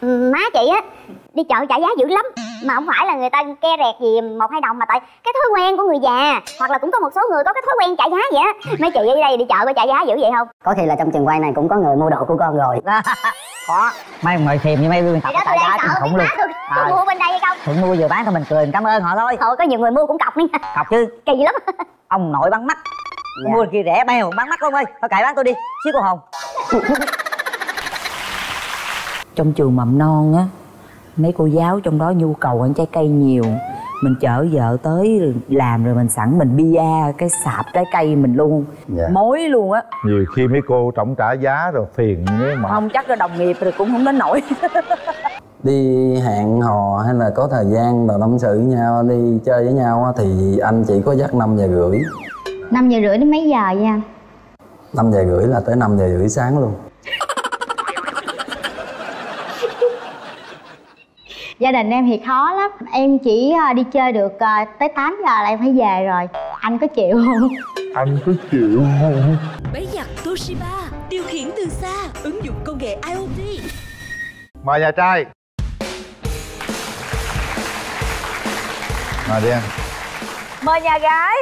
Ừ, má chị á đi chợ trả giá dữ lắm mà không phải là người ta ke rẹt gì một hai đồng mà tại cái thói quen của người già hoặc là cũng có một số người có cái thói quen trả giá vậy á. Mấy chị ở đây đi chợ có trả giá dữ vậy không? Có khi là trong trường quay này cũng có người mua đồ của con rồi. Có. Mấy người thèm như mấy biên tập thì trả giá sợ khủng luôn Ờ. mua bên đây hay không? Thuận mua vừa bán thôi mình cười mình cảm ơn họ thôi. Thôi có nhiều người mua cũng cọc nữa cọc chứ. Kỳ lắm. Ông nội bắn mắt. Dạ. mua kia rẻ bèo bắn mắt luôn ơi. Thôi kệ bán tôi đi xíu cô hồn trong trường mầm non á mấy cô giáo trong đó nhu cầu ăn trái cây nhiều. Mình chở vợ tới làm rồi mình sẵn mình bia cái sạp trái cây mình luôn. Dạ. mối luôn á. Nhiều khi mấy cô trọng trả giá rồi phiền với mà không chắc là đồng nghiệp rồi cũng không đến nổi. Đi hẹn hò hay là có thời gian và tâm sự với nhau đi chơi với nhau á, thì anh chỉ có dắt 5 giờ rưỡi. 5 giờ rưỡi đến mấy giờ vậy anh 5 giờ rưỡi là tới 5 giờ rưỡi sáng luôn gia đình em thì khó lắm. Em chỉ ờ, đi chơi được ờ, tới 8 giờ là em phải về rồi. Anh có chịu không? Anh có chịu không? Máy giặt Toshiba điều khiển từ xa, ứng dụng công nghệ IoT. mời nhà trai. Mời đi em. Mời nhà gái.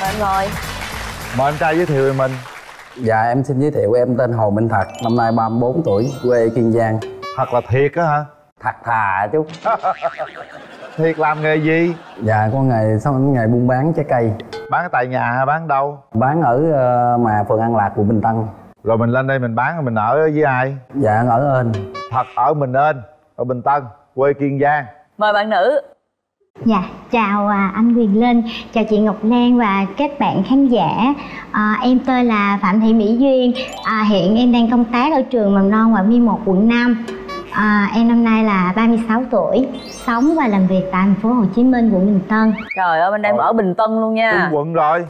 Mời ngồi mời anh trai giới thiệu về mình dạ em xin giới thiệu em tên Hồ Minh Thật năm nay 34 tuổi quê Kiên Giang. Thật là thiệt á hả? Thật thà chút thiệt làm nghề gì? Dạ có ngày sau ngày buôn bán trái cây. Bán tại nhà hay bán đâu? Bán ở ờ, mà phường An Lạc quận Bình Tân. Rồi mình lên đây mình bán rồi mình ở với ai? Dạ ở ên thật ở mình ên ở bình tân quê kiên giang. Mời bạn nữ Dạ, chào à, anh Quyền Linh, chào chị Ngọc Lan và các bạn khán giả. À, em tên là Phạm Thị Mỹ Duyên. À, hiện em đang công tác ở trường mầm non Ngoại Viên 1 quận 5. À, em năm nay là 36 tuổi, sống và làm việc tại thành phố Hồ Chí Minh, quận Bình Tân. trời ơi bên đây em ở bình tân luôn nha Trung quận rồi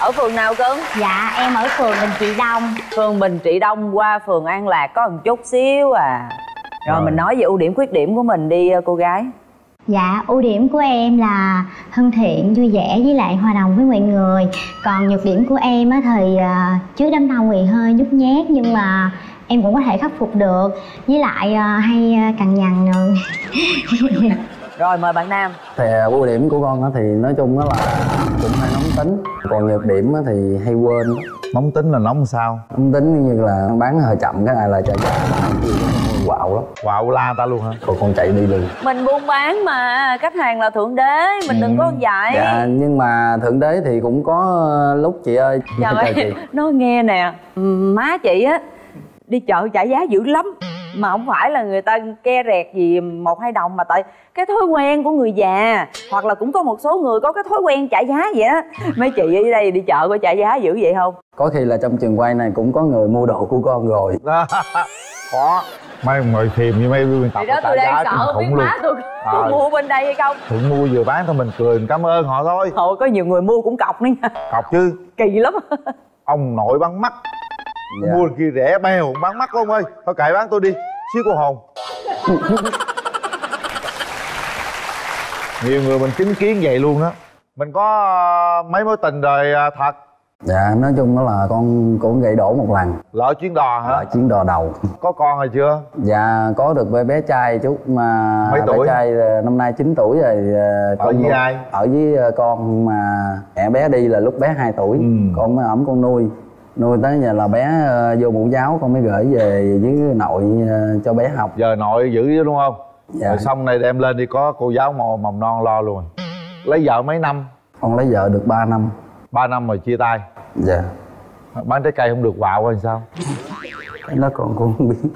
ở phường nào cưng Dạ, em ở phường Bình Trị Đông. phường bình trị đông qua phường an lạc có một chút xíu à rồi, Rồi. mình nói về ưu điểm khuyết điểm của mình đi cô gái Dạ, ưu điểm của em là thân thiện, vui vẻ với lại hòa đồng với mọi người. Còn nhược điểm của em á thì à, trước đám đông thì hơi nhút nhát nhưng mà em cũng có thể khắc phục được. Với lại à, hay à, cằn nhằn nữa. rồi mời bạn nam. Thì ưu điểm của con á thì nói chung á là cũng hay nóng tính. Còn nhược điểm á thì hay quên. Nóng tính là nóng sao? Nóng tính như là bán hơi chậm cái này là chạy chạy quạo lắm. Quạo la ta luôn hả? Còn con chạy đi liền mình buôn bán mà khách hàng là thượng đế mình đừng có dạy. Dạ nhưng mà thượng đế thì cũng có lúc chị ơi. Trời Chào ơi, chị. nói nghe nè má chị á đi chợ trả giá dữ lắm. Mà không phải là người ta ke rẹt gì một hai đồng mà tại cái thói quen của người già. Hoặc là cũng có một số người có cái thói quen trả giá vậy á. Mấy chị ở đây đi chợ có trả giá dữ vậy không? Có khi là trong trường quay này cũng có người mua đồ của con rồi. Có. Mấy người thèm như mấy biên tập đó trả tôi đang sợ biết khủng luôn. má tôi có Ờ. mua bên đây hay không? Thuận mua vừa bán thôi mình cười mình cảm ơn họ thôi. Thôi có nhiều người mua cũng cọc nữa nha. Cọc chứ. Kỳ lắm. Ông nội bắn mắt Dạ. mua kia rẻ bèo bán mắt không ơi. Thôi kệ bán tôi đi xíu cô hồn nhiều người mình chứng kiến vậy luôn đó mình có ờ, mấy mối tình rồi ờ, thật? Dạ nói chung đó là con cũng gãy đổ một lần. Lỡ chuyến đò hả? Ở chuyến đò đầu. Có con rồi chưa? Dạ có được với bé trai chút mà Mấy tuổi? bé trai ờ, năm nay 9 tuổi rồi Ở với ai? ở với con mà mẹ bé đi là lúc bé 2 tuổi. Ừ. con mới ẩm con nuôi nuôi tới giờ là bé ờ, vô mẫu giáo con mới gửi về với nội ờ, cho bé học. Giờ nội giữ chứ đúng không? Dạ. rồi xong này đem lên đi có cô giáo mầm, mầm non lo luôn. Lấy vợ mấy năm? Con lấy vợ được 3 năm. Ba năm rồi chia tay. Dạ. Bán trái cây không được quạo hay sao? Cái đó con không biết.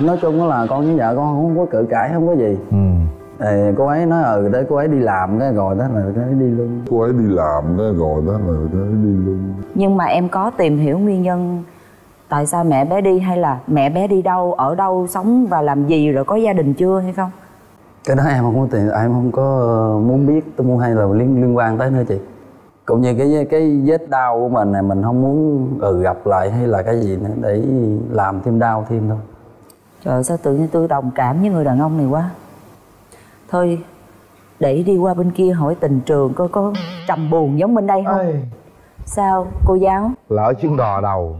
Nói chung là con với vợ con không có cự cãi không có gì. Ừ thì cô ấy nói ừ để cô ấy đi làm cái rồi đó là cô ấy đi luôn. Cô ấy đi làm cái rồi đó là cái đi luôn. Nhưng mà em có tìm hiểu nguyên nhân tại sao mẹ bé đi hay là mẹ bé đi đâu ở đâu sống và làm gì rồi có gia đình chưa hay không? Cái đó em không có tiền em không có ờ, muốn biết. Tôi muốn hay là liên liên quan tới nữa chị. Cũng như cái cái vết đau của mình này mình không muốn ừ, gặp lại hay là cái gì nữa để làm thêm đau thêm thôi. Trời sao tự nhiên tôi đồng cảm với người đàn ông này quá thôi để đi qua bên kia hỏi tình trường coi có trầm buồn giống bên đây không? Sao cô giáo? Lỡ chuyến đò đầu.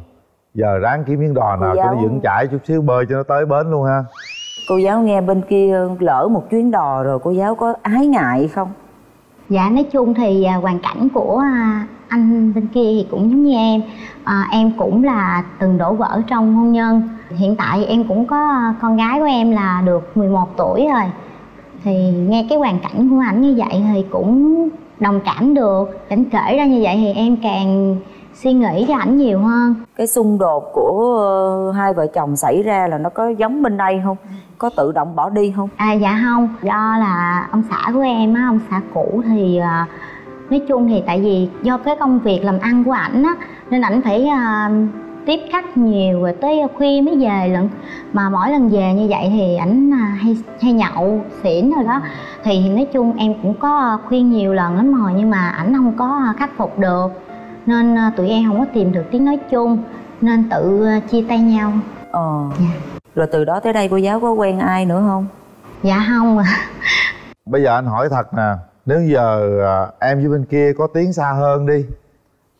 Giờ ráng kiếm miếng đò nào cho nó Giáo. vững chãi chút xíu bơi cho nó tới bến luôn ha. Cô giáo nghe bên kia lỡ một chuyến đò rồi cô giáo có ái ngại không? Dạ nói chung thì à, hoàn cảnh của à, anh bên kia thì cũng giống như em. À, Em cũng là từng đổ vỡ trong hôn nhân. Hiện tại em cũng có à, con gái của em là được 11 tuổi rồi Thì nghe cái hoàn cảnh của ảnh như vậy thì cũng đồng cảm được. Ảnh kể ra như vậy thì em càng suy nghĩ cho ảnh nhiều hơn. Cái xung đột của ờ, hai vợ chồng xảy ra là nó có giống bên đây không? Có tự động bỏ đi không? À dạ không, do là ông xã của em á, ông xã cũ thì à, nói chung thì tại vì do cái công việc làm ăn của ảnh á nên ảnh phải à, tiếp khách nhiều rồi tới khuya mới về lận. Mà mỗi lần về như vậy thì ảnh à, hay hay nhậu xỉn rồi đó. Thì nói chung em cũng có khuyên nhiều lần lắm rồi nhưng mà ảnh không có khắc phục được. Nên à, tụi em không có tìm được tiếng nói chung nên tự à, chia tay nhau. Ờ. Dạ. rồi từ đó tới đây cô giáo có quen ai nữa không? Dạ không. À. bây giờ anh hỏi thật nè nếu giờ em với bên kia có tiến xa hơn đi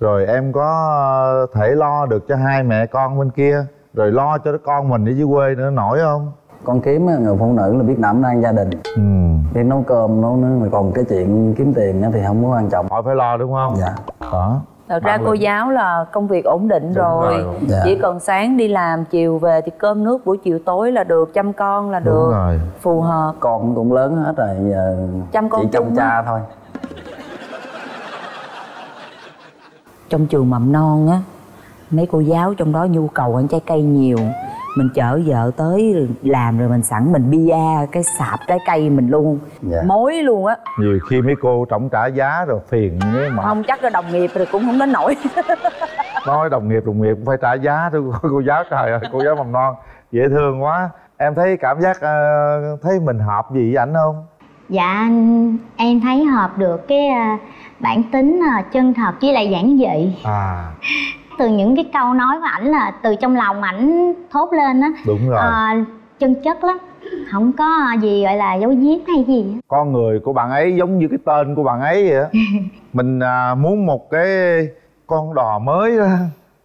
rồi em có à, thể lo được cho hai mẹ con bên kia rồi lo cho đứa con mình đi dưới quê nữa nổi không? Con kiếm người phụ nữ là biết đảm đang gia đình. Ừ. Biết nấu cơm nấu nướng mà còn cái chuyện kiếm tiền á thì không có quan trọng. Họ phải lo đúng không? Dạ. Đó thật ra Bạn cô Linh. giáo là công việc ổn định Đúng rồi, rồi. Dạ. chỉ cần sáng đi làm chiều về thì cơm nước buổi chiều tối là được chăm con là đúng được. rồi. Phù hợp. Con cũng lớn hết rồi giờ Chăm con chỉ trông chung cha thôi trong trường mầm non á mấy cô giáo trong đó nhu cầu ăn trái cây nhiều. Mình chở vợ tới làm rồi mình sẵn mình bia cái sạp trái cây mình luôn. Dạ. mối luôn á. Nhiều khi mấy cô trọng trả giá rồi phiền nếu mà. Không chắc là đồng nghiệp rồi cũng không đến nổi. Nói đồng nghiệp đồng nghiệp cũng phải trả giá thôi cô, giáo trời ơi cô giáo mầm non dễ thương quá. Em thấy cảm giác ờ, thấy mình hợp gì với ảnh không? Dạ em thấy hợp được cái à, bản tính à, chân thật với lại giản dị. À. Từ những cái câu nói của ảnh là từ trong lòng ảnh thốt lên á. Đúng rồi. À, chân chất lắm. Không có gì gọi là dấu diếm hay gì á. con người của bạn ấy giống như cái tên của bạn ấy vậy á. Mình à, muốn một cái con đò mới đó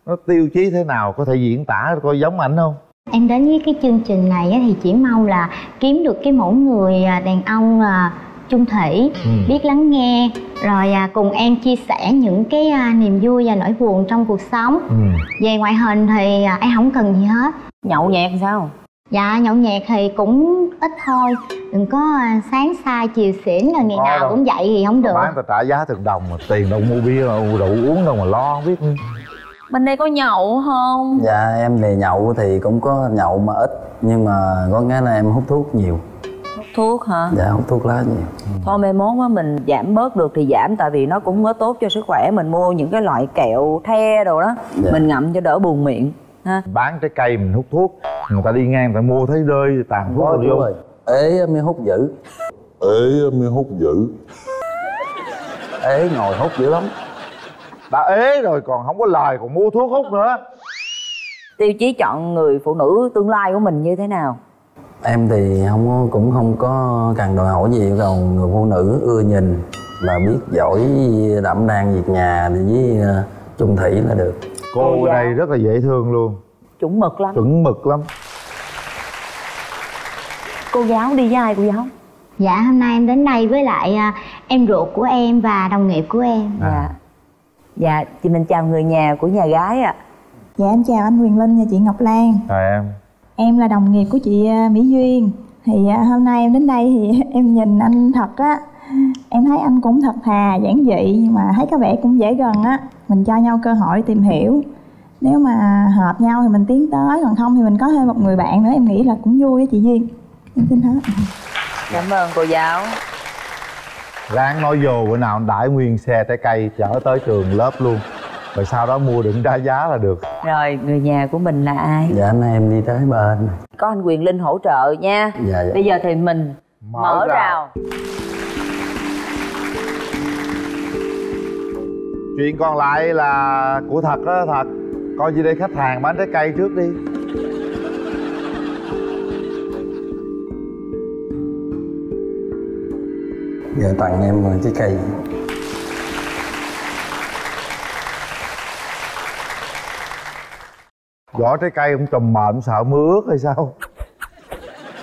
nó tiêu chí thế nào có thể diễn tả coi giống ảnh không? Em đến với cái chương trình này á, thì chỉ mong là kiếm được cái mẫu người à, đàn ông à, chung thủy Ừ. biết lắng nghe rồi à, cùng em chia sẻ những cái à, niềm vui và nỗi buồn trong cuộc sống. Ừ. về ngoại hình thì à, em không cần gì hết. Nhậu nhẹt sao? Dạ nhậu nhẹt thì cũng ít thôi. Đừng có à, sáng sai chiều xỉn rồi ngày Có nào đâu. cũng vậy thì không được. Bán ta trả giá từng đồng mà tiền đâu mua bia mà rượu uống đâu mà lo không biết. Bên đây có nhậu không? Dạ em thì nhậu thì cũng có nhậu mà ít. Nhưng mà có cái là em hút thuốc nhiều hút thuốc hả? Dạ hút thuốc lá nhiều. Thôi mai mốt á mình giảm bớt được thì giảm tại vì nó cũng có tốt cho sức khỏe. Mình mua những cái loại kẹo the đồ đó Dạ. mình ngậm cho đỡ buồn miệng ha. Bán trái cây mình hút thuốc người ta đi ngang người ta mua thấy rơi tàn thuốc rồi vô ế mới hút dữ. Ế mới hút dữ. Ế ngồi hút dữ lắm. Đã ế rồi còn không có lời còn mua thuốc hút nữa. Tiêu chí chọn người phụ nữ tương lai của mình như thế nào em thì không có, cũng không có cần đòi hỏi gì còn người phụ nữ ưa nhìn là biết giỏi đảm đang việc nhà thì với ờ, chung thủy là được. Cô giáo. đây rất là dễ thương luôn. Chuẩn mực lắm. Chuẩn mực lắm. Cô giáo đi với ai cô giáo? Dạ hôm nay em đến đây với lại à, em ruột của em và đồng nghiệp của em. Dạ. Dạ chị mình chào người nhà của nhà gái ạ. Dạ em chào anh Quyền Linh và chị Ngọc Lan. Rồi em Em là đồng nghiệp của chị à, Mỹ Duyên. Thì à, hôm nay em đến đây thì em nhìn anh thật á. Em thấy anh cũng thật thà, giản dị Nhưng mà thấy có vẻ cũng dễ gần á. Mình cho nhau cơ hội tìm hiểu. Nếu mà hợp nhau thì mình tiến tới Còn không thì mình có thêm một người bạn nữa Em nghĩ là cũng vui á chị Duyên. Em xin hết. Cảm ơn cô giáo. Ráng nói vô bữa nào đãi nguyên xe trái cây chở tới trường lớp luôn rồi sau đó mua đựng trả giá là được. Rồi người nhà của mình là ai? Dạ anh em đi tới bên. Có anh quyền linh hỗ trợ nha. Dạ dạ. Bây giờ thì mình Mở mở, rào. rào. Chuyện còn lại là của thật đó thật. Coi như đây khách hàng bán trái cây trước đi. Giờ tặng em trái cây vỏ trái cây cũng trùm mền sợ mưa ướt hay sao?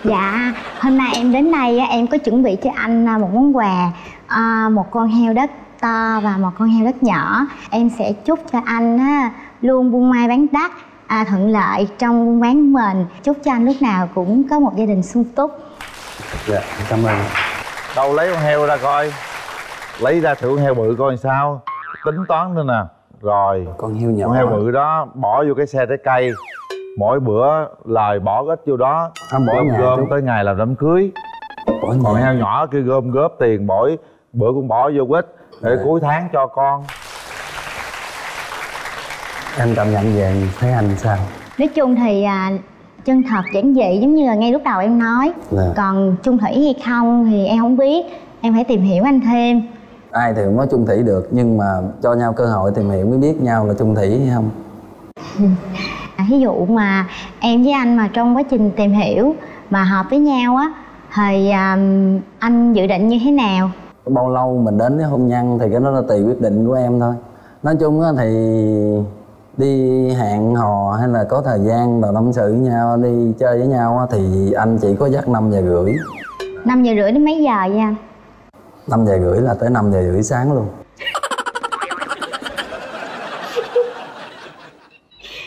Dạ, hôm nay em đến đây em có chuẩn bị cho anh à, một món quà. À, Một con heo đất to và một con heo đất nhỏ. Em sẽ chúc cho anh á, luôn buôn mai bán đắt à, Thuận lợi trong buôn bán của mình. Chúc cho anh lúc nào cũng có một gia đình sung túc. Dạ cảm ơn. Đâu lấy con heo ra coi? Lấy ra thử con heo bự coi sao? Tính toán nữa nè rồi. Con heo nhỏ. Con heo bự đó bỏ vô cái xe trái cây. Mỗi bữa lời bỏ ít vô đó. Không, bỏ gom tới ngày làm đám cưới. Bỏ còn nhà. heo nhỏ kia gom góp tiền mỗi bữa cũng bỏ vô ít để Dạ. cuối tháng cho con. Em cảm nhận về thấy anh sao? Nói chung thì à, chân thật giản dị giống như là ngay lúc đầu em nói. Dạ. Còn chung thủy hay không thì em không biết. Em phải tìm hiểu anh thêm ai thì cũng nói chung thủy được nhưng mà cho nhau cơ hội tìm hiểu mới biết nhau là chung thủy hay không? À, ví dụ mà em với anh mà trong quá trình tìm hiểu mà hợp với nhau á thì à, anh dự định như thế nào? Bao lâu mình đến với hôn nhân thì cái đó là tùy quyết định của em thôi. Nói chung á thì đi hẹn hò hay là có thời gian rồi tâm sự với nhau đi chơi với nhau á thì anh chỉ có dắt 5 giờ rưỡi. 5 giờ rưỡi đến mấy giờ vậy anh 5 giờ rưỡi là tới 5 giờ rưỡi sáng luôn.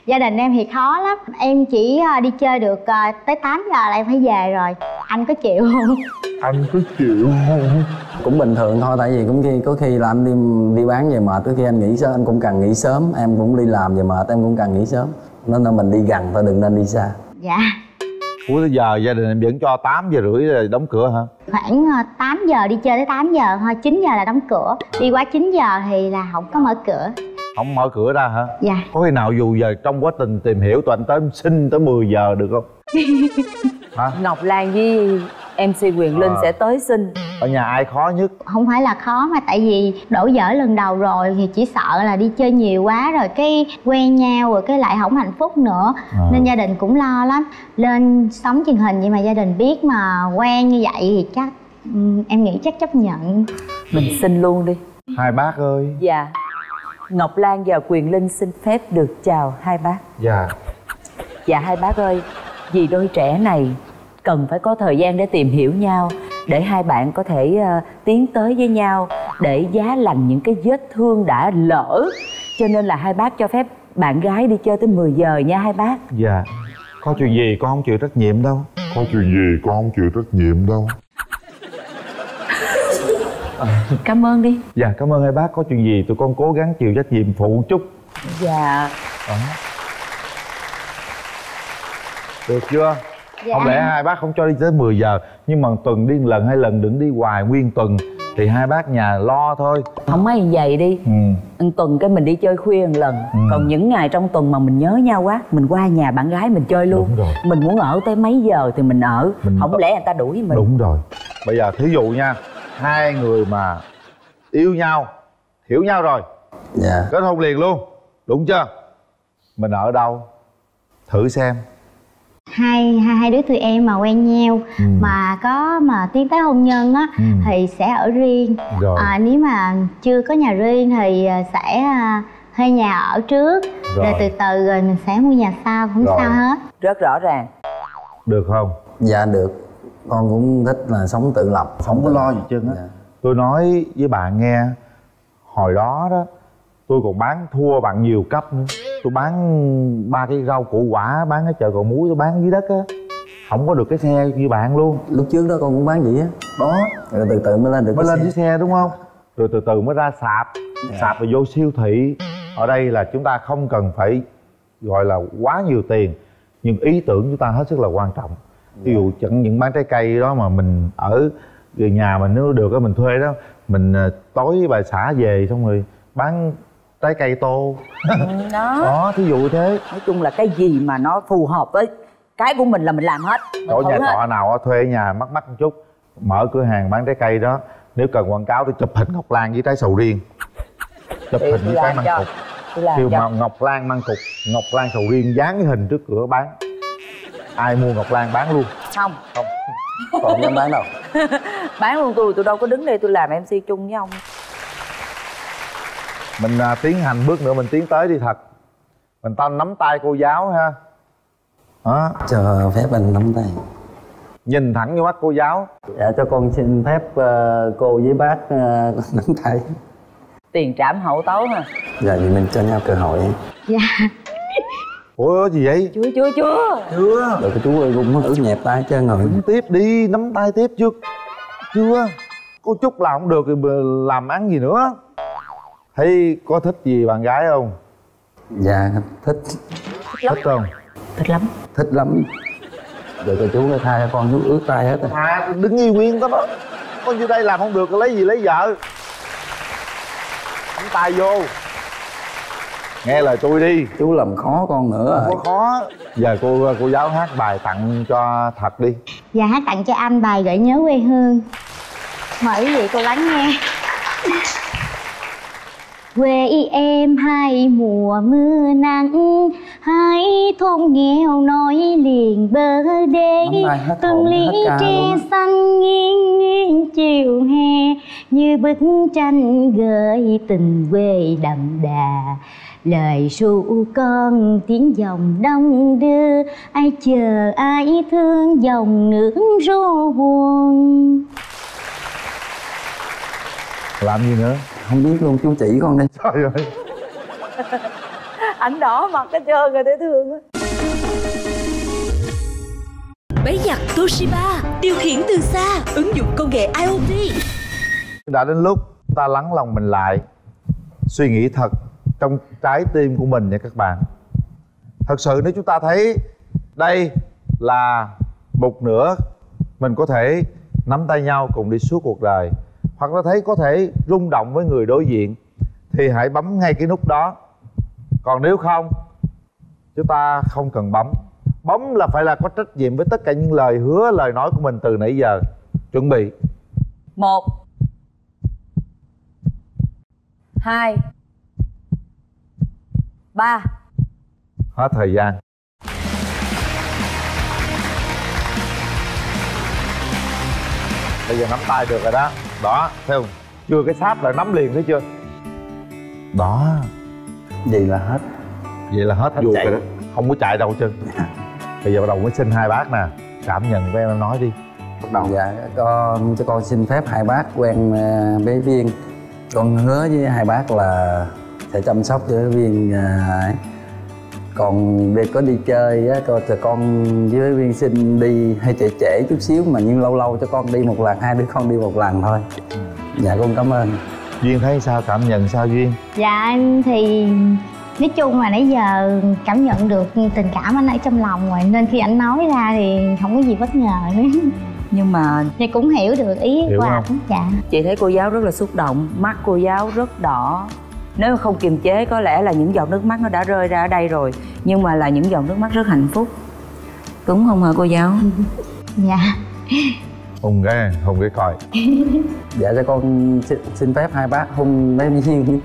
Gia đình em thì khó lắm. Em chỉ à, đi chơi được à, tới 8 giờ là em phải về rồi. Anh có chịu không? Anh có chịu không? Cũng bình thường thôi tại vì cũng khi có khi là anh đi đi bán về mệt có khi anh nghỉ sớm anh cũng cần nghỉ sớm. Em cũng đi làm về mệt em cũng cần nghỉ sớm. Nên là mình đi gần thôi đừng nên đi xa. Dạ cuối tới giờ gia đình em vẫn cho 8 giờ rưỡi rồi đóng cửa hả? Khoảng à, 8 giờ đi chơi tới 8 giờ thôi 9 giờ là đóng cửa. Đi quá 9 giờ thì là không có mở cửa. Không mở cửa ra hả? Dạ. Có khi nào dù giờ trong quá trình tìm hiểu tụi anh tới xin tới 10 giờ được không? Hả? Ngọc lan với mc quyền linh Ờ. sẽ tới xin. Ở nhà ai khó nhất? Không phải là khó mà tại vì đổ dở lần đầu rồi thì chỉ sợ là đi chơi nhiều quá rồi cái quen nhau rồi cái lại không hạnh phúc nữa. Ờ. nên gia đình cũng lo lắm. Lên sóng truyền hình vậy mà gia đình biết mà quen như vậy thì chắc em nghĩ chắc chấp nhận. Mình xin luôn đi. Hai bác ơi. Dạ. Ngọc lan và quyền linh xin phép được chào hai bác. Dạ. Dạ hai bác ơi vì đôi trẻ này cần phải có thời gian để tìm hiểu nhau để hai bạn có thể ờ, tiến tới với nhau để giá lành những cái vết thương đã lỡ. Cho nên là hai bác cho phép bạn gái đi chơi tới 10 giờ nha hai bác. Dạ. Có chuyện gì con không chịu trách nhiệm đâu. Có chuyện gì con không chịu trách nhiệm đâu. Cảm ơn đi. Dạ cảm ơn hai bác. Có chuyện gì tụi con cố gắng chịu trách nhiệm phụ chút. Dạ. Đó. được chưa Dạ. không lẽ hai bác không cho đi tới 10 giờ nhưng mà tuần đi một lần hai lần đừng đi hoài nguyên tuần thì hai bác nhà lo thôi. Không mấy vậy đi. Ừ. Tuần cái mình đi chơi khuya một lần Ừ. còn những ngày trong tuần mà mình nhớ nhau quá mình qua nhà bạn gái mình chơi luôn. Đúng rồi. mình muốn ở tới mấy giờ thì mình ở Mình- không lẽ người ta đuổi mình? Đúng rồi. Bây giờ thí dụ nha hai người mà yêu nhau hiểu nhau rồi dạ. kết hôn liền luôn đúng chưa? Mình ở đâu? Thử xem hai hai hai đứa tụi em mà quen nhau Ừ. mà có mà tiến tới hôn nhân á Ừ. thì sẽ ở riêng rồi à, nếu mà chưa có nhà riêng thì à, sẽ à, thuê nhà ở trước rồi, Rồi. từ từ rồi mình sẽ mua nhà sau không Rồi. sao hết rất rõ ràng được không dạ được con cũng thích là sống tự lập không có lo gì trơn á Dạ. tôi nói với bạn nghe hồi đó đó tôi còn bán thua bạn nhiều cấp nữa tôi bán ba cái rau củ quả bán ở chợ cầu muối tôi bán dưới đất á. Không có được cái xe như bạn luôn. Lúc trước đó con cũng bán vậy á. Đó. Rồi từ từ mới lên được mới lên xe. xe đúng không? Rồi từ từ mới ra sạp. Sạp rồi vô siêu thị. Ở đây là chúng ta không cần phải gọi là quá nhiều tiền. Nhưng ý tưởng chúng ta hết sức là quan trọng. Ví dụ chẳng những bán trái cây đó mà mình ở nhà mình nếu được á mình thuê đó mình ờ, tối bà xã về xong rồi bán trái cây tô. Đó. Đó thí dụ thế. Nói chung là cái gì mà nó phù hợp với cái của mình là mình làm hết. Mình chỗ nhà trọ nào á, thuê nhà mắc mắc một chút mở cửa hàng bán trái cây đó. Nếu cần quảng cáo thì chụp hình ngọc lan với trái sầu riêng. Chụp Thì hình với trái măng cho. cục. Kêu mà ngọc lan măng cục ngọc lan sầu riêng dán cái hình trước cửa bán. Ai mua ngọc lan bán luôn. Không. Không. Không dám bán đâu? Bán luôn tôi tôi đâu có đứng đây tôi làm mc chung với ông mình à, tiến hành bước nữa mình tiến tới đi thật. Mình ta nắm tay cô giáo ha. Đó. Cho phép anh nắm tay. Nhìn thẳng vô mắt cô giáo. Dạ cho con xin phép ờ, cô với bác ờ, nắm tay. Tiền trảm hậu tấu ha. Dạ thì mình cho nhau cơ hội. Dạ. Ủa gì vậy? Chưa chưa chưa. Chưa được chú ơi cũng ướt nhẹp tay chứ ngồi. Nắm tiếp đi nắm tay tiếp chưa chưa. Có chút làm không được thì làm ăn gì nữa thấy có thích gì bạn gái không? Dạ thích. Thích không? Thích lắm. Thích lắm. Rồi chú cái thay cho con chú ướt tay hết rồi à đứng y nguyên đó đó. Con vô đây làm không được lấy gì lấy vợ. Nắm tay vô. Nghe lời tôi đi. Chú làm khó con nữa không rồi. có khó. Giờ cô cô giáo hát bài tặng cho thật đi. Dạ hát tặng cho anh bài gợi nhớ quê hương. Mời quý vị cô lắng nghe Quê em hai mùa mưa nắng. Hai thôn nghèo nói liền bờ đê. Từng ca tre xanh nghiêng nghiêng chiều hè. Như bức tranh gợi tình quê đậm đà. Lời ru con tiếng dòng đông đưa. Ai chờ ai thương dòng nước ru buồn làm gì nữa? Không biết luôn chú chỉ con đi trời ơi. Ảnh đỏ mặt hết trơn rồi dễ thương á. Máy giặt Toshiba Điều khiển từ xa Ứng dụng công nghệ IoT đã đến lúc ta lắng lòng mình lại suy nghĩ thật trong trái tim của mình nha các bạn. Thật sự nếu chúng ta thấy đây là một nửa mình có thể nắm tay nhau cùng đi suốt cuộc đời hoặc là thấy có thể rung động với người đối diện thì hãy bấm ngay cái nút đó. Còn nếu không chúng ta không cần bấm. Bấm là phải là có trách nhiệm với tất cả những lời hứa lời nói của mình từ nãy giờ. Chuẩn bị. Một. Hai. Ba. Hết thời gian. Bây giờ nắm tay được rồi đó đó thấy không? Chưa cái sáp là nắm liền thấy chưa? Đó. Vậy là hết. Vậy là hết Hết chạy. rồi đó. Không có chạy đâu chứ. Bây giờ bắt đầu mới xin hai bác nè. Cảm nhận của em nói đi. Bắt đầu. Dạ con cho con xin phép hai bác quen ờ, bé viên. Con hứa với hai bác là sẽ chăm sóc cho bé viên ấy. Còn để có đi chơi á con cho con với viên xin đi hay trễ trễ chút xíu mà nhưng lâu lâu cho con đi một lần hai đứa con đi một lần thôi. Dạ con cảm ơn. Duyên thấy sao? Cảm nhận sao duyên? Dạ em thì nói chung là nãy giờ cảm nhận được tình cảm anh ở trong lòng rồi Nên khi anh nói ra thì không có gì bất ngờ. Nữa nhưng mà Thì cũng hiểu được ý Hiểu của không? anh Dạ. chị thấy cô giáo rất là xúc động mắt cô giáo rất đỏ nếu mà không kiềm chế có lẽ là những giọt nước mắt nó đã rơi ra ở đây rồi. Nhưng mà là những giọt nước mắt rất hạnh phúc. Đúng không hả cô giáo? Dạ. Hùng cái hùng cái coi. Dạ cho con xin, xin phép hai bác hôn bé viên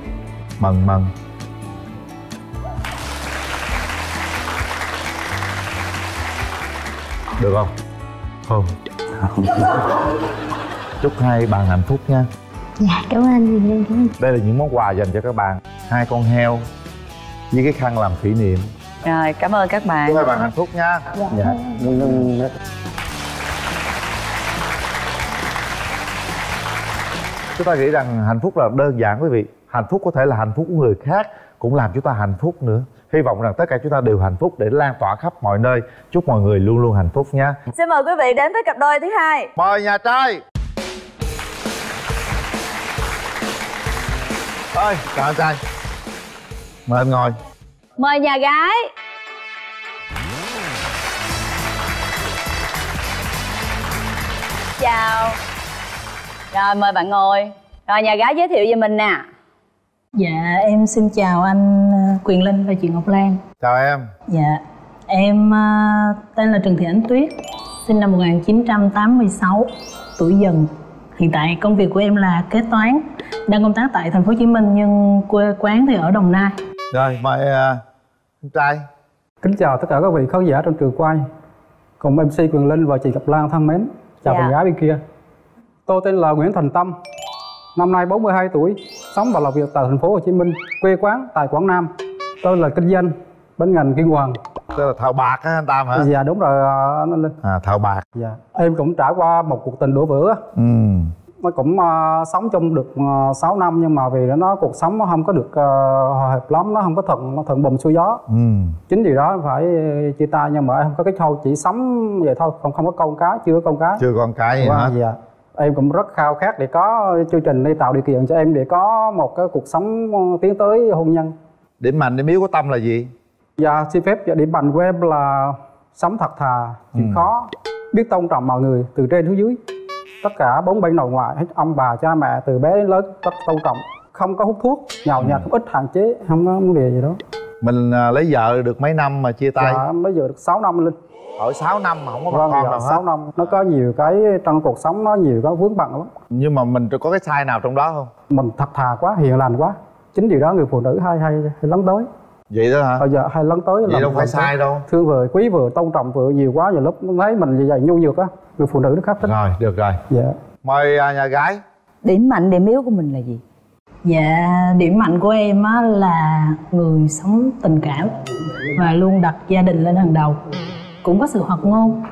mừng mừng. Được không? Không. Chúc hai bạn hạnh phúc nha Dạ cảm ơn anh Linh cảm ơn đây là những món quà dành cho các bạn. Hai con heo với cái khăn làm kỷ niệm. Rồi cảm ơn các bạn. Chúc hai bạn hạnh phúc nha. Dạ. Luôn chúng ta nghĩ rằng hạnh phúc là đơn giản quý vị. Hạnh phúc có thể là hạnh phúc của người khác cũng làm chúng ta hạnh phúc nữa. Hy vọng rằng tất cả chúng ta đều hạnh phúc để lan tỏa khắp mọi nơi. Chúc mọi người luôn luôn hạnh phúc nha. Xin mời quý vị đến với cặp đôi thứ hai. Mời nhà trai ơi chào anh trai. Mời anh ngồi. Mời nhà gái. Chào. Rồi mời bạn ngồi. Rồi nhà gái giới thiệu về mình nè. Dạ em xin chào anh ờ, Quyền Linh và chị Ngọc Lan. Chào em. Dạ em ờ, tên là Trần Thị Ánh Tuyết Sinh năm 1986 Tuổi dần Hiện tại công việc của em là kế toán Đang công tác tại thành phố Hồ Chí Minh Nhưng quê quán thì ở Đồng Nai. Rồi mời à, anh trai. Kính chào tất cả các vị khán giả trong trường quay. Cùng MC Quyền Linh và chị Ngọc Lan thân mến. Chào Dạ. bạn gái bên kia. Tôi tên là Nguyễn Thành Tâm. Năm nay 42 tuổi Sống và làm việc tại thành phố Hồ Chí Minh Quê quán tại Quảng Nam. Tôi là kinh doanh bên ngành kiên hoàng. Tức là thợ bạc á anh tam hả? Dạ đúng rồi à, anh Linh. À thợ bạc. Dạ. Em cũng trải qua một cuộc tình đổ vỡ á. ừ nó cũng à, sống chung được uh, 6 năm nhưng mà vì nó cuộc sống nó không có được à, hòa hợp lắm nó không có thuận nó thuận buồm xuôi gió. Ừ chính vì đó phải chia tay nhưng mà em không có cái thôi chỉ sống vậy thôi không không có con cái chưa có con cái. Chưa con cái gì hả dạ em cũng rất khao khát để có chương trình để tạo điều kiện cho em để có một cái cuộc sống ờ, tiến tới hôn nhân. Điểm mạnh điểm yếu của tâm là gì? Dạ, xin phép dạ, điểm mạnh của em là sống thật thà, chịu Ừ. khó, biết tôn trọng mọi người từ trên xuống dưới. Tất cả bốn bên nội ngoại, hết ông bà, cha mẹ từ bé đến lớn rất tôn trọng. Không có hút thuốc, nhậu nhạt, ít hạn chế, không có vấn đề gì đó. mình à, lấy vợ được mấy năm mà chia tay Dạ, bây giờ được 6 năm lên. ở 6 năm mà không có Vâng, con dạ, nào 6 hết năm. Nó có nhiều cái trong cuộc sống, nó nhiều cái vướng bận lắm. nhưng mà mình có cái sai nào trong đó không Mình thật thà quá, hiền lành quá. Chính điều đó người phụ nữ hay hay, hay lấn tới. Vậy đó hả? Bây giờ hay lấn tới vậy đâu phải sai đâu. Thương vợ quý vợ tôn trọng vợ nhiều quá nhiều lúc thấy mình như vậy nhu nhược á người phụ nữ nó khác thích rồi được rồi. Dạ. Mời à, nhà gái. Điểm mạnh điểm yếu của mình là gì? Dạ, điểm mạnh của em á là người sống tình cảm và luôn đặt gia đình lên hàng đầu. Cũng có sự hoạt ngôn,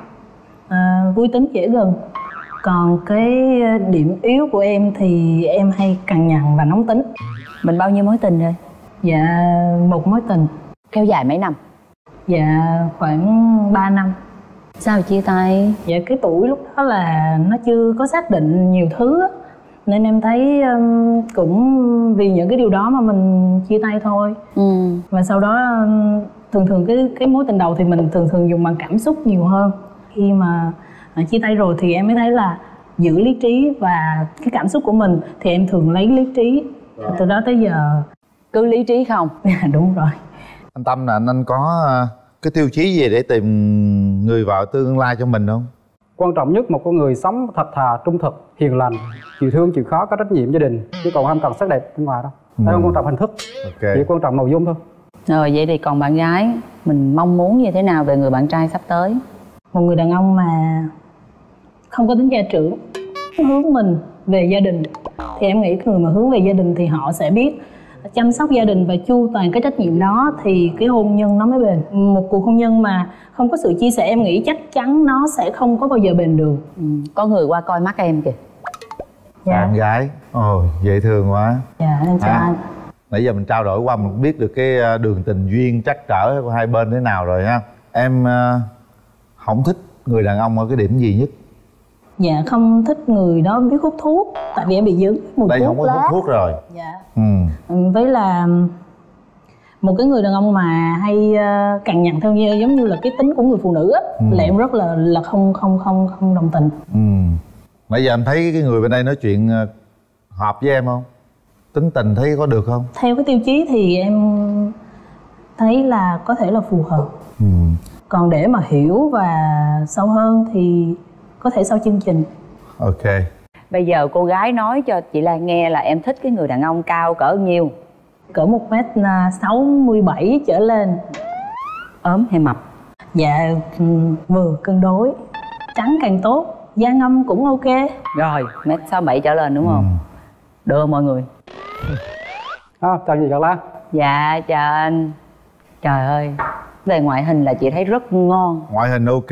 à, vui tính dễ gần. Còn cái điểm yếu của em thì em hay cằn nhằn và nóng tính. mình bao nhiêu mối tình rồi Dạ, một mối tình. kéo dài mấy năm Dạ, khoảng 3 năm. sao chia tay Dạ, cái tuổi lúc đó là nó chưa có xác định nhiều thứ á. Nên em thấy um, cũng vì những cái điều đó mà mình chia tay thôi. ừ và sau đó ừm, thường thường cái cái mối tình đầu thì mình thường thường dùng bằng cảm xúc nhiều hơn khi mà à, chia tay rồi thì em mới thấy là giữ lý trí và cái cảm xúc của mình thì em thường lấy lý trí từ đó tới giờ cứ lý trí không? Đúng rồi. Anh tâm là anh, anh có à, cái tiêu chí gì để tìm người vợ tương lai cho mình không? Quan trọng nhất một con người sống thật thà trung thực hiền lành chịu thương chịu khó có trách nhiệm gia đình chứ còn không cần sắc đẹp bên ngoài đâu. Đây không? Quan trọng hình thức. Ok. Chỉ quan trọng nội dung thôi. Rồi vậy thì còn bạn gái mình mong muốn như thế nào về người bạn trai sắp tới? Một người đàn ông mà không có tính gia trưởng hướng mình về gia đình. Thì em nghĩ người mà hướng về gia đình thì họ sẽ biết chăm sóc gia đình và chu toàn cái trách nhiệm đó thì cái hôn nhân nó mới bền. Một cuộc hôn nhân mà không có sự chia sẻ em nghĩ chắc chắn nó sẽ không có bao giờ bền được. Ừ. có người qua coi mắt em kìa. Dạ. Bạn gái. Ồ dễ thương quá. Dạ em chào À. anh. Nãy giờ mình trao đổi qua mình biết được cái à, đường tình duyên trắc trở của hai bên thế nào rồi ha. Em à, không thích người đàn ông ở cái điểm gì nhất? Dạ không thích người đó biết hút thuốc tại vì em bị dướng mùi đây thuốc không có lá. hút thuốc rồi. Dạ với là một cái người đàn ông mà hay ờ, cằn nhằn theo như giống như là cái tính của người phụ nữ á Ừ. là em rất là là không không không không đồng tình. Ừ. Nãy giờ em thấy cái người bên đây nói chuyện à, hợp với em không? Tính tình thấy có được không? Theo cái tiêu chí thì em thấy là có thể là phù hợp. Ừ. Còn để mà hiểu và sâu hơn thì có thể sau chương trình. Ok bây giờ cô gái nói cho chị Lan nghe là em thích cái người đàn ông cao cỡ nhiêu? Cỡ một mét à, sáu mươi bảy trở lên. Ốm hay mập? Dạ ừ, vừa cân đối. Trắng càng tốt da ngâm cũng ok. Rồi mét sáu bảy trở lên đúng không? Ừ. được không mọi người. À, chào gì Cát Lan. Dạ chào anh. Trời ơi về ngoại hình là chị thấy rất ngon. Ngoại hình ok.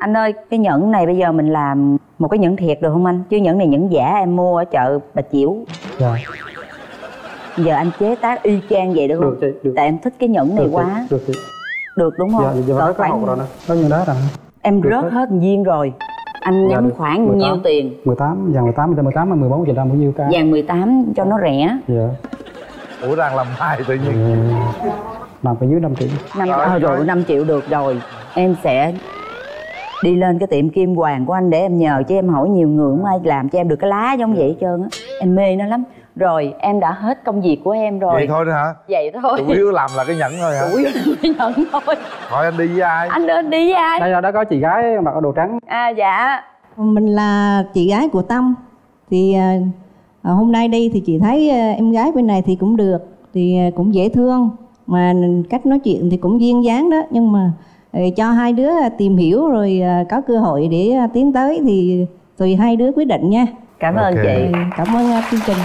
Anh ơi cái nhẫn này bây giờ mình làm một cái nhẫn thiệt được không anh? Chứ nhẫn này nhẫn giả em mua ở chợ bà chiểu. Dạ. Giờ anh chế tác y chang vậy được không? Được chị, được. tại em thích cái nhẫn này được quá. chị, được chị. Được đúng không? Dạ giờ Cỡ hậu rồi nè. Có nhiêu đó rồi em Được rớt hết. hết viên rồi. Anh Dạ, nhắm được. khoảng 18. nhiêu tiền? 18 vàng 18 18 18 14 triệu đồng bao nhiêu ca vàng 18 cho nó rẻ. Dạ. Ủa đang làm hai tự nhiên. Ừ, nằm phải dưới 5 triệu. Năm à, ơi. rồi 5 triệu được rồi. Em sẽ đi lên cái tiệm kim hoàng của anh để em nhờ chứ em hỏi nhiều người không ai làm cho em được cái lá giống vậy hết trơn á. Em mê nó lắm. Rồi em đã hết công việc của em rồi. Vậy thôi đó hả? Vậy thôi. Chủ yếu làm là cái nhẫn thôi hả? Chủ yếu là cái nhận thôi. Hỏi anh đi với ai? Anh đến đi với ai? Đây là đó có chị gái mặc đồ trắng. À dạ. Mình là chị gái của tâm. Thì à, à, hôm nay đi thì chị thấy à, em gái bên này thì cũng được thì à, cũng dễ thương. Mà cách nói chuyện thì cũng duyên dáng đó nhưng mà ờ, cho hai đứa tìm hiểu rồi à, có cơ hội để tiến tới thì tùy hai đứa quyết định nha. Cảm ơn Ok. chị. Cảm ơn chương trình.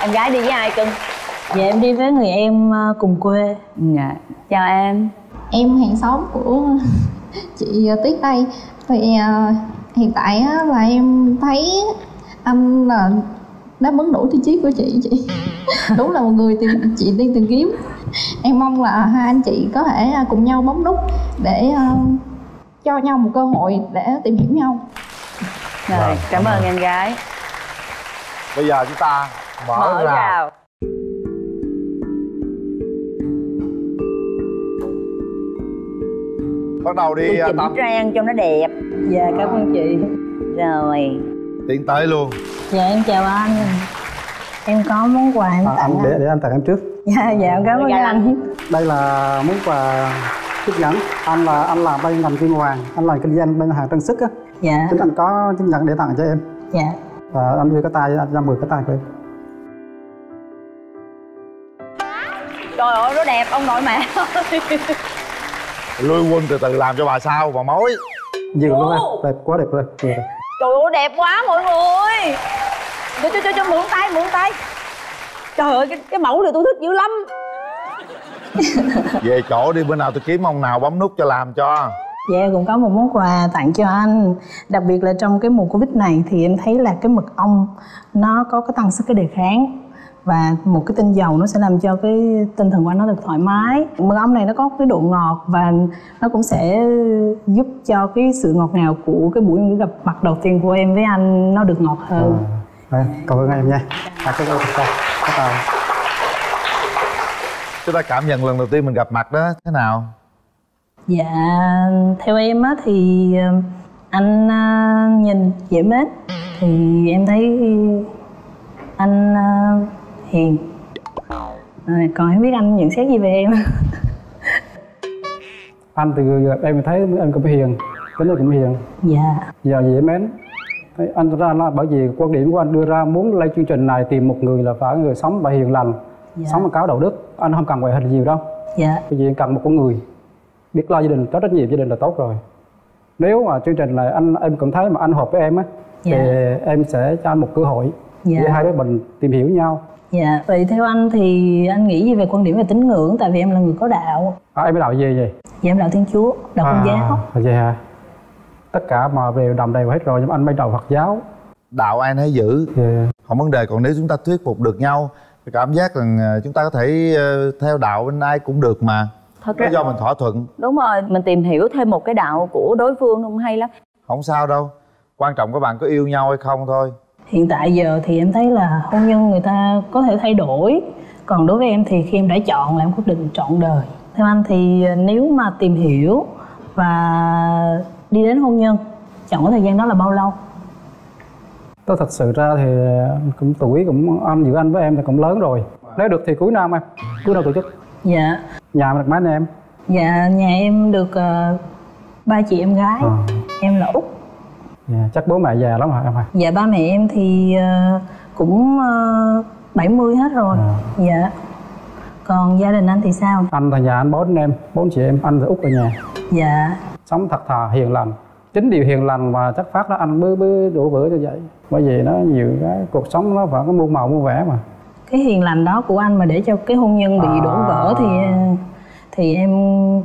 Em gái đi với ai cưng? Dạ em đi với người em ờ, cùng quê. Dạ. Chào em. Em hàng xóm của chị ờ, Tuyết đây. Thì ờ, hiện tại á, là em thấy anh là đáp ứng đủ tiêu chí của chị chị. Đúng là một người tìm chị đang tìm kiếm. Em mong là hai anh chị có thể ờ, cùng nhau bấm nút để ờ, cho nhau một cơ hội để tìm hiểu nhau. Rồi cảm ơn. em gái. Bây giờ chúng ta mở, mở ra. rào. Bắt đầu đi tôi à, chỉnh tâm. trang cho nó đẹp. Dạ cảm ơn chị. Rồi tiến tới luôn. Dạ em chào anh. Em có món quà em à, tặng anh để để anh tặng em trước. Dạ dạ em cảm ơn anh. đây là món quà chiếc nhẫn anh là anh làm bên ngành kim hoàng anh làm kinh doanh bên hàng trang sức á. Dạ. Chính anh có chiếc nhẫn để tặng cho em. Dạ. Và anh đưa cái tay anh ra mười cái tay của em. Trời ơi nó đẹp ông nội mẹ lui quân từ từ làm cho bà sao bà mối. Dừng luôn em đẹp quá đẹp rồi. Trời ơi đẹp quá mọi người. Cho cho cho cho mượn tay mượn tay. Trời ơi cái, cái mẫu này tôi thích dữ lắm. Về chỗ đi bữa nào tôi kiếm ông nào bấm nút cho làm cho. Dạ em cũng có một món quà tặng cho anh. Đặc biệt là trong cái mùa Covid này thì em thấy là cái mật ong nó có cái tăng sức cái đề kháng và một cái tinh dầu nó sẽ làm cho cái tinh thần của anh nó được thoải mái. Mật ong này nó có cái độ ngọt và nó cũng sẽ giúp cho cái sự ngọt ngào của cái buổi gặp mặt đầu tiên của em với anh nó được ngọt hơn. Đây, cảm ơn em nha. À, cái cái cái tay chúng ta cảm nhận lần đầu tiên mình gặp mặt đó thế nào? Dạ, theo em á thì ờ, anh ờ, nhìn dễ mến. Thì em thấy anh hiền. Rồi, còn không biết anh nhận xét gì về em? anh từ em thấy anh cũng hiền tính là cũng hiền Dạ, giờ dễ mến anh ra là bởi vì quan điểm của anh đưa ra muốn lên chương trình này tìm một người là phải người sống và hiền lành Dạ. sống một cáo đạo đức anh không cần ngoại hình nhiều đâu dạ, bởi vì anh cần một con người biết lo gia đình có trách nhiệm gia đình là tốt rồi nếu mà chương trình này anh em cảm thấy mà anh hợp với em á thì Dạ. em sẽ cho anh một cơ hội Dạ. để hai đứa mình tìm hiểu nhau dạ. Vậy theo anh thì anh nghĩ gì về quan điểm về tín ngưỡng? Tại vì em là người có đạo. à, em đạo gì? Vậy Dạ em đạo Thiên Chúa, đạo Công giáo. à, vậy hả? Tất cả mà đều đồng đều hết rồi nhưng anh mới đầu Phật giáo. Đạo ai nấy giữ. Thì không vấn đề còn nếu chúng ta thuyết phục được nhau thì cảm giác rằng ờ, chúng ta có thể ờ, theo đạo bên ai cũng được mà. Thật ra do mình thỏa thuận. Đúng rồi mình tìm hiểu thêm một cái đạo của đối phương không hay lắm. Không sao đâu. Quan trọng các bạn có yêu nhau hay không thôi Hiện tại giờ thì em thấy là hôn nhân người ta có thể thay đổi. Còn đối với em thì khi em đã chọn là em quyết định trọn đời. Theo anh thì nếu mà tìm hiểu và đi đến hôn nhân Chọn cái thời gian đó là bao lâu? tôi thật sự ra thì cũng tuổi cũng anh giữa anh với em thì cũng lớn rồi. Nếu được thì cuối năm em cuối năm tổ chức. Dạ. Nhà mình được mấy anh em? Dạ nhà em được ờ, ba chị em gái. À, Em là Út dạ, chắc bố mẹ già lắm hả em hả Dạ ba mẹ em thì ờ, cũng uh, 70 hết rồi. À. Dạ. Còn gia đình anh thì sao? anh thì nhà anh bốn anh em bốn chị em anh thì út ở nhà. Dạ. Sống thật thà hiền lành. Chính điều hiền lành và chất phát đó anh mới mới đổ vỡ cho vậy. Bởi vì nó nhiều cái cuộc sống nó vẫn có muôn màu muôn vẻ mà. Cái hiền lành đó của anh mà để cho cái hôn nhân bị À. đổ vỡ thì thì em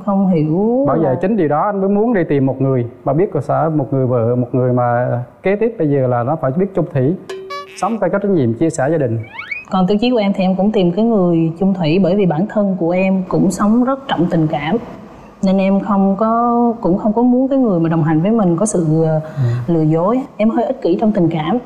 không hiểu bởi là- vậy chính điều đó anh mới muốn đi tìm một người. Mà biết cơ sở một người vợ một người mà kế tiếp bây giờ là nó phải biết chung thủy. Sống phải có trách nhiệm chia sẻ gia đình. Còn tiêu chí của em thì em cũng tìm cái người chung thủy bởi vì bản thân của em cũng sống rất trọng tình cảm. Nên em không có cũng không có muốn cái người mà đồng hành với mình có sự ờ, lừa dối. Em hơi ích kỷ trong tình cảm.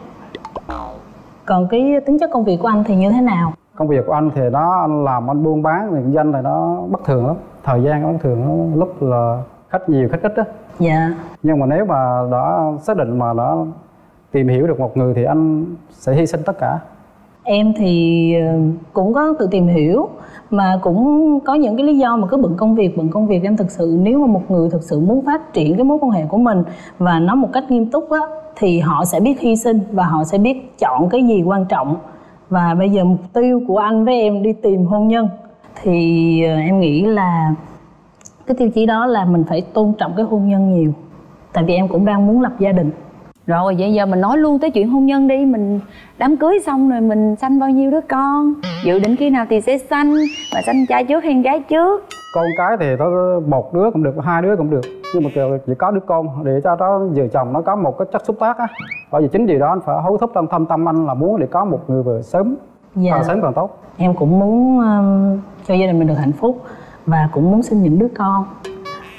Còn cái tính chất công việc của anh thì như thế nào công việc của anh thì nó anh làm anh buôn bán thì kinh doanh này nó bất thường lắm. Thời gian nó bất thường nó lúc là khách nhiều khách ít á. Dạ. Nhưng mà nếu mà đã xác định mà đã tìm hiểu được một người thì anh sẽ hy sinh tất cả. Em thì ờ, cũng có tự tìm hiểu mà cũng có những cái lý do mà cứ bận công việc bận công việc. Em thực sự nếu mà một người thực sự muốn phát triển cái mối quan hệ của mình và nó một cách nghiêm túc á thì họ sẽ biết hy sinh và họ sẽ biết chọn cái gì quan trọng và bây giờ mục tiêu của anh với em đi tìm hôn nhân. Thì ờ, em nghĩ là cái tiêu chí đó là mình phải tôn trọng cái hôn nhân nhiều. Tại vì em cũng đang muốn lập gia đình. Rồi, vậy giờ mình nói luôn tới chuyện hôn nhân đi. Mình đám cưới xong rồi mình sanh bao nhiêu đứa con? Dự định khi nào thì sẽ sanh? Mà sanh trai trước hay gái trước? Con cái thì có một đứa cũng được hai đứa cũng được. Nhưng mà kiểu chỉ có đứa con để cho nó vợ chồng nó có một cái chất xúc tác á. Bởi vì chính điều đó anh phải hối thúc trong thâm tâm anh là muốn để có một người vợ sớm Dạ. càng sớm càng tốt. Em cũng muốn um, cho gia đình mình được hạnh phúc và cũng muốn sinh những đứa con.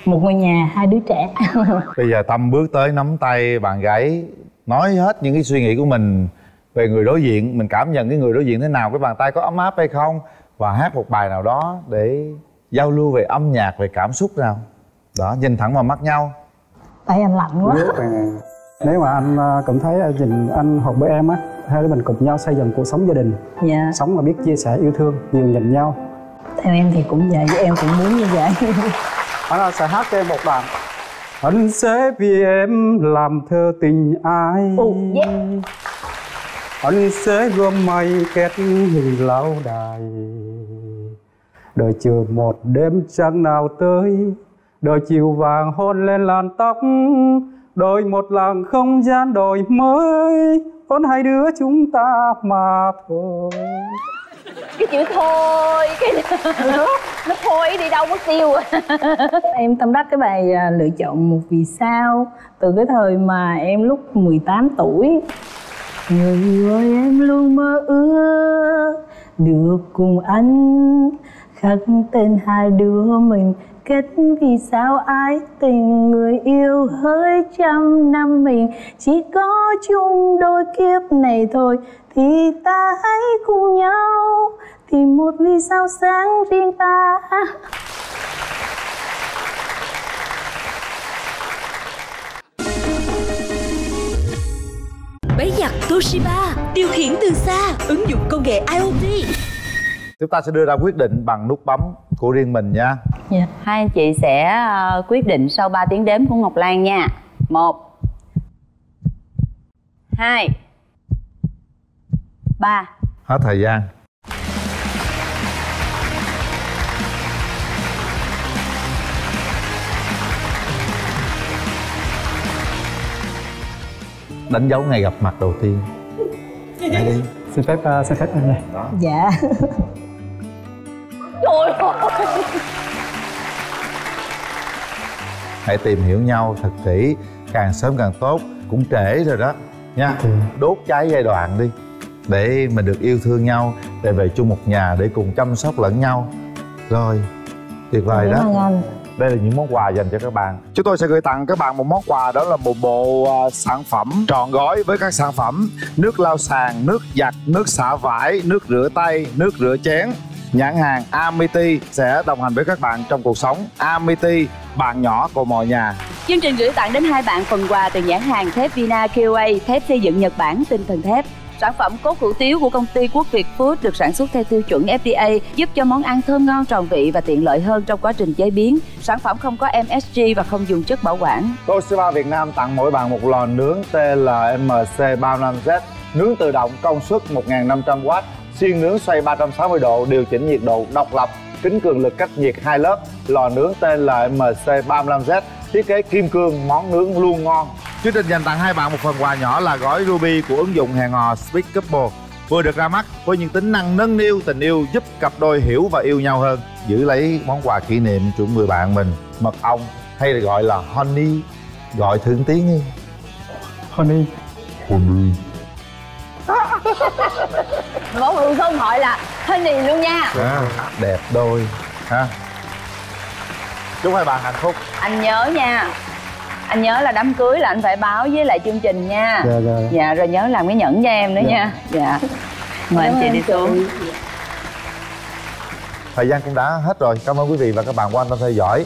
Một ngôi nhà hai đứa trẻ. Bây giờ tâm bước tới nắm tay bạn gái nói hết những cái suy nghĩ của mình về người đối diện. Mình cảm nhận cái người đối diện thế nào cái bàn tay có ấm áp hay không và hát một bài nào đó để giao lưu về âm nhạc về cảm xúc nào? Đó nhìn thẳng vào mắt nhau. Tay anh lạnh quá. Nếu mà nếu mà anh à, cảm thấy à, nhìn anh hợp với em á hai đứa mình cùng nhau xây dựng cuộc sống gia đình. Dạ. Sống mà biết chia sẻ yêu thương nhiều nhìn nhau. Theo em thì cũng vậy em cũng muốn như vậy. Anh sẽ hát cho em một đoạn. Anh sẽ vì em làm thơ tình ai? Anh sẽ gom mây kết hình lâu đài đợi chờ một đêm trăng nào tới đợi chiều vàng hôn lên làn tóc đợi một làng không gian đổi mới còn hai đứa chúng ta mà thôi. Cái chữ thôi cái nó thôi đi đâu mất tiêu em tâm đắc cái bài à, lựa chọn một vì sao. Từ cái thời mà em lúc 18 tuổi người yêu ơi em luôn mơ ước được cùng anh khắc tên hai đứa mình. Kết vì sao ái tình người yêu hơi trăm năm mình? Chỉ có chung đôi kiếp này thôi, thì ta hãy cùng nhau tìm một vì sao sáng riêng ta. Máy giặt Toshiba, Điều khiển từ xa, Ứng dụng công nghệ IoT chúng ta sẽ đưa ra quyết định bằng nút bấm của riêng mình nha Dạ. Hai anh chị sẽ ờ, quyết định sau 3 tiếng đếm của Ngọc Lan nha. Một, hai, ba. hết thời gian đánh dấu ngày gặp mặt đầu tiên Hãy đi xin phép uh, xin phép em này dạ Ơi. hãy tìm hiểu nhau thật kỹ càng sớm càng tốt. Cũng trễ rồi đó nha. Đốt cháy giai đoạn đi để mình được yêu thương nhau để về chung một nhà để cùng chăm sóc lẫn nhau. Rồi tuyệt vời đó. anh. Đây là những món quà dành cho các bạn. Chúng tôi sẽ gửi tặng các bạn một món quà đó là một bộ à, sản phẩm trọn gói với các sản phẩm. Nước lau sàn nước giặt nước xả vải nước rửa tay nước rửa chén nhãn hàng Amity sẽ đồng hành với các bạn trong cuộc sống Amity bạn nhỏ của mọi nhà Chương trình gửi tặng đến hai bạn phần quà từ nhãn hàng thép Vina QA, thép xây dựng Nhật Bản tinh thần thép. Sản phẩm cốt hủ tiếu của công ty Quốc Việt Food được sản xuất theo tiêu chuẩn FDA, giúp cho món ăn thơm ngon tròn vị và tiện lợi hơn trong quá trình chế biến. Sản phẩm không có MSG và không dùng chất bảo quản. Toshiba Việt Nam tặng mỗi bạn một lò nướng TLMC 35Z nướng tự động công suất 1500W xiên nướng xoay 360 độ điều chỉnh nhiệt độ độc lập kính cường lực cách nhiệt hai lớp. Lò nướng TLMC 35Z thiết kế kim cương món nướng luôn ngon. Chương trình dành tặng hai bạn một phần quà nhỏ là gói Ruby của ứng dụng hẹn hò Speak Couple vừa được ra mắt với những tính năng nâng niu tình yêu giúp cặp đôi hiểu và yêu nhau hơn. Giữ lấy món quà kỷ niệm của người bạn mình mật ong hay là gọi là honey. Gọi thượng tiếng đi honey. Honey Món hương không gọi là honey luôn nha. à, đẹp đôi ha chúc hai bạn hạnh phúc Anh nhớ nha. Anh nhớ là đám cưới là anh phải báo với lại chương trình nha. Dạ, dạ. Dạ rồi nhớ làm cái nhẫn cho em nữa Dạ. nha. Dạ. Mời anh chị đi xuống. thời gian cũng đã hết rồi cảm ơn quý vị và các bạn quan tâm theo dõi